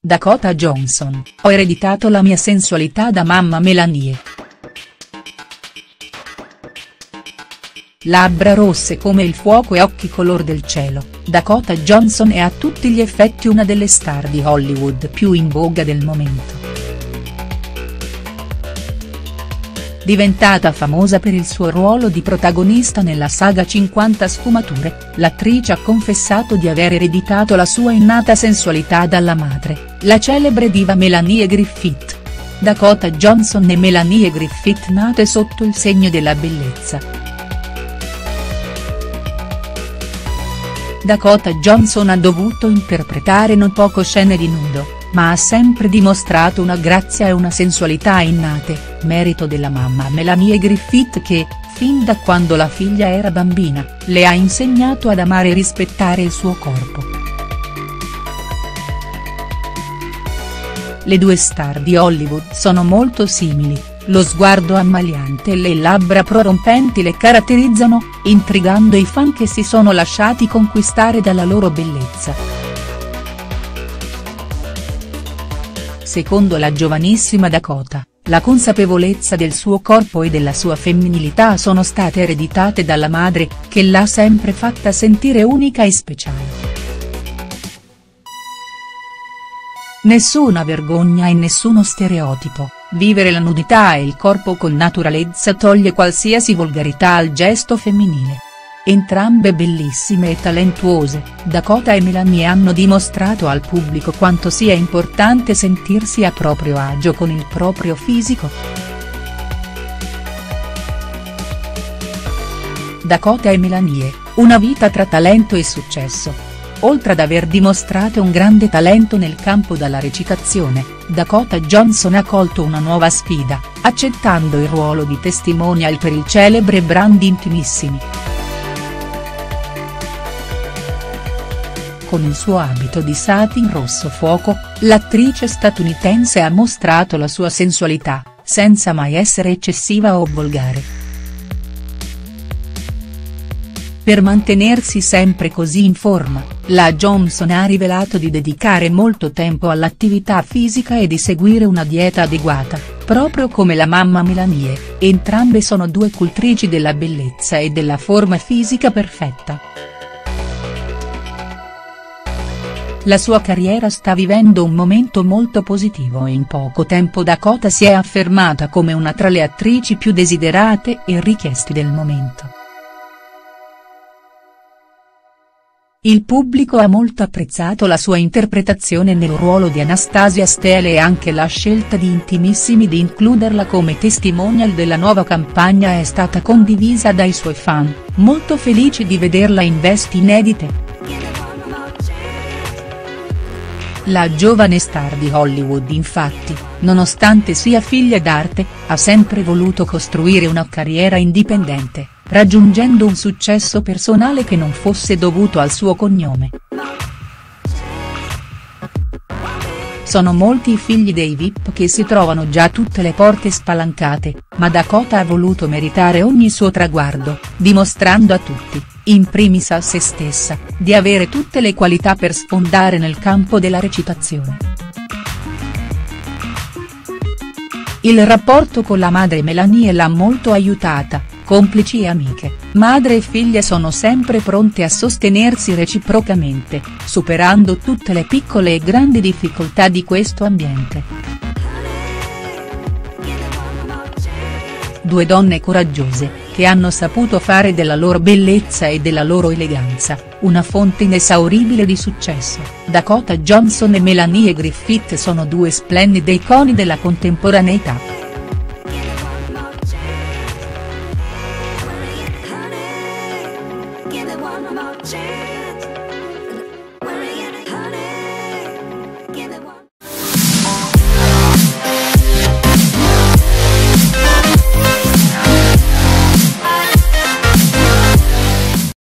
Dakota Johnson, ho ereditato la mia sensualità da mamma Melanie. Labbra rosse come il fuoco e occhi color del cielo, Dakota Johnson è a tutti gli effetti una delle star di Hollywood più in voga del momento. Diventata famosa per il suo ruolo di protagonista nella saga 50 sfumature, l'attrice ha confessato di aver ereditato la sua innata sensualità dalla madre, la celebre diva Melanie Griffith. Dakota Johnson e Melanie Griffith nate sotto il segno della bellezza. Dakota Johnson ha dovuto interpretare non poco scene di nudo ma ha sempre dimostrato una grazia e una sensualità innate, merito della mamma Melanie Griffith che, fin da quando la figlia era bambina, le ha insegnato ad amare e rispettare il suo corpo. Le due star di Hollywood sono molto simili, lo sguardo ammaliante e le labbra prorompenti le caratterizzano, intrigando i fan che si sono lasciati conquistare dalla loro bellezza. Secondo la giovanissima Dakota, la consapevolezza del suo corpo e della sua femminilità sono state ereditate dalla madre, che l'ha sempre fatta sentire unica e speciale. Nessuna vergogna e nessuno stereotipo, vivere la nudità e il corpo con naturalezza toglie qualsiasi volgarità al gesto femminile. Entrambe bellissime e talentuose, Dakota e Melanie hanno dimostrato al pubblico quanto sia importante sentirsi a proprio agio con il proprio fisico. Dakota e Melanie, una vita tra talento e successo. Oltre ad aver dimostrato un grande talento nel campo della recitazione, Dakota Johnson ha colto una nuova sfida, accettando il ruolo di testimonial per il celebre brand Intimissimi. Con il suo abito di satin rosso fuoco, l'attrice statunitense ha mostrato la sua sensualità, senza mai essere eccessiva o volgare. Per mantenersi sempre così in forma, la Johnson ha rivelato di dedicare molto tempo all'attività fisica e di seguire una dieta adeguata, proprio come la mamma Melanie, entrambe sono due cultrici della bellezza e della forma fisica perfetta. La sua carriera sta vivendo un momento molto positivo e in poco tempo Dakota si è affermata come una tra le attrici più desiderate e richieste del momento. Il pubblico ha molto apprezzato la sua interpretazione nel ruolo di Anastasia Stele e anche la scelta di Intimissimi di includerla come testimonial della nuova campagna è stata condivisa dai suoi fan, molto felici di vederla in vesti inedite. La giovane star di Hollywood infatti, nonostante sia figlia d'arte, ha sempre voluto costruire una carriera indipendente, raggiungendo un successo personale che non fosse dovuto al suo cognome. Sono molti i figli dei VIP che si trovano già tutte le porte spalancate, ma Dakota ha voluto meritare ogni suo traguardo, dimostrando a tutti, in primis a se stessa, di avere tutte le qualità per sfondare nel campo della recitazione. Il rapporto con la madre Melanie l'ha molto aiutata, complici e amiche, madre e figlia sono sempre pronte a sostenersi reciprocamente, superando tutte le piccole e grandi difficoltà di questo ambiente. Due donne coraggiose, che hanno saputo fare della loro bellezza e della loro eleganza, una fonte inesauribile di successo. Dakota Johnson e Melanie Griffith sono due splendide iconi della contemporaneità. Give it one more chance